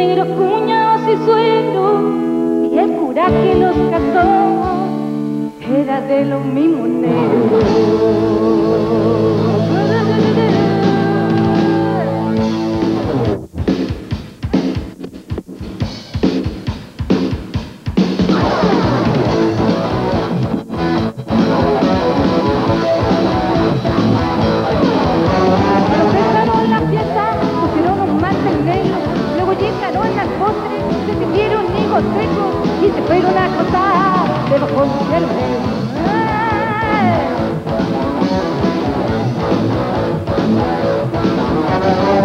negros cuñados y suegros, y el cura que los casó. Era de los mismos y se fueron a acostar debajo del negro.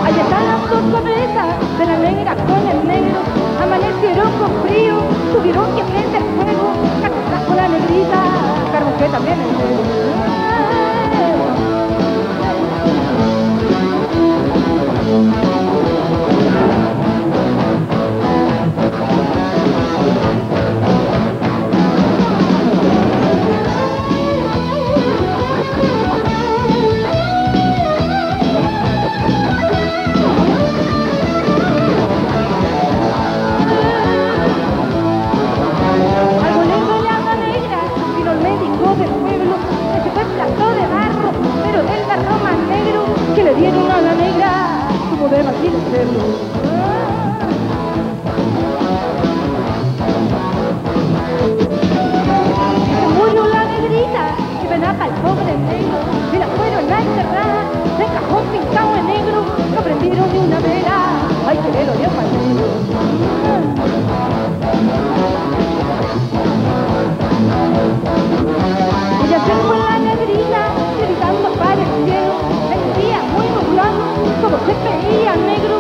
Allá están las dos cabezas de la negra con el negro, amanecieron con frío, tuvieron que prender fuego, acostar con la negrita, claro que también es negro. Que le dieron a la negra, como de murió la negrita, que venaba el pobre negro, y la fueron a enterrar, veía negro,